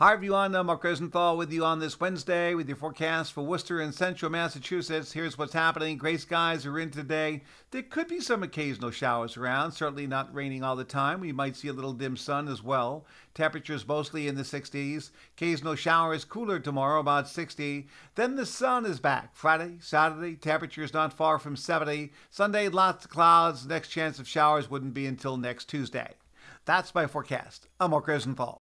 Hi everyone, I'm Mark Rosenthal with you on this Wednesday with your forecast for Worcester and central Massachusetts. Here's what's happening. Gray skies are in today. There could be some occasional showers around, certainly not raining all the time. We might see a little dim sun as well. Temperatures mostly in the 60s. Occasional showers cooler tomorrow, about 60. Then the sun is back. Friday, Saturday, temperatures not far from 70. Sunday, lots of clouds. Next chance of showers wouldn't be until next Tuesday. That's my forecast. I'm Mark Rosenthal.